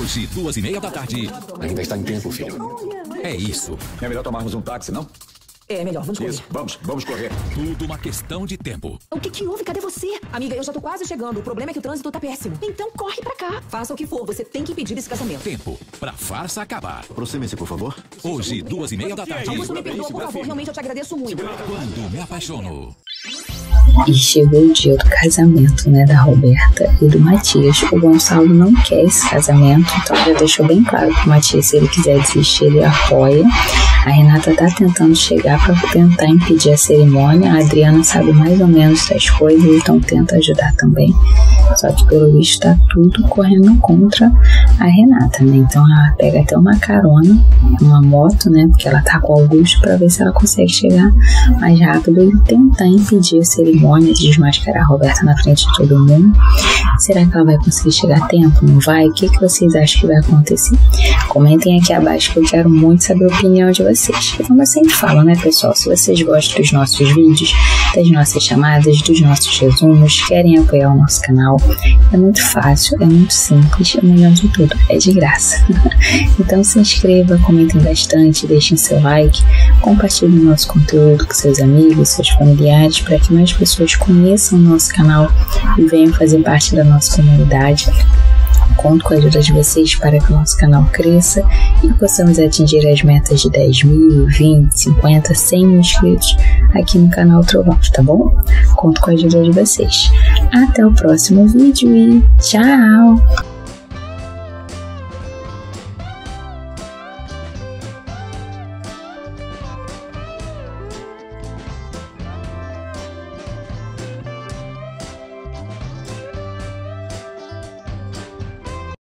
Hoje, duas e meia da tarde. Ainda está em tempo, filho. É isso. É melhor tomarmos um táxi, não? É melhor, vamos correr. Isso, vamos, vamos correr. Tudo uma questão de tempo. O que que houve? Cadê você? Amiga, eu já tô quase chegando. O problema é que o trânsito tá péssimo. Então corre pra cá. Faça o que for, você tem que impedir esse casamento. Tempo pra farsa acabar. Aproxime-se, por favor. Hoje, duas e meia da tarde. Augusto, me perdoa, por favor. Realmente eu te agradeço muito. Quando me apaixono. E chegou o dia do casamento, né, da Roberta e do Matias. O Gonçalo não quer esse casamento, então já deixou bem claro que o Matias, se ele quiser desistir, ele apoia. A Renata tá tentando chegar para tentar impedir a cerimônia. A Adriana sabe mais ou menos das coisas, então tenta ajudar também. Só que pelo visto tá tudo correndo contra a Renata, né? Então ela pega até uma carona, uma moto, né? Porque ela tá com o Augusto para ver se ela consegue chegar mais rápido e tentar impedir a cerimônia de desmascarar a Roberta na frente de todo mundo. Será que ela vai conseguir chegar a tempo? Não vai? O que, que vocês acham que vai acontecer? Comentem aqui abaixo que eu quero muito saber a opinião de vocês. E como eu sempre falo, né, pessoal? Se vocês gostam dos nossos vídeos, das nossas chamadas, dos nossos resumos, querem apoiar o nosso canal, é muito fácil, é muito simples, e melhor de tudo, é de graça. então se inscreva, comentem bastante, deixem seu like, compartilhem o nosso conteúdo com seus amigos, seus familiares, para que mais pessoas conheçam o nosso canal e venham fazer parte da nossa comunidade. Conto com a ajuda de vocês para que o nosso canal cresça e possamos atingir as metas de 10 mil, 20, 50, 100 mil inscritos aqui no canal Trovão, tá bom? Conto com a ajuda de vocês. Até o próximo vídeo e tchau!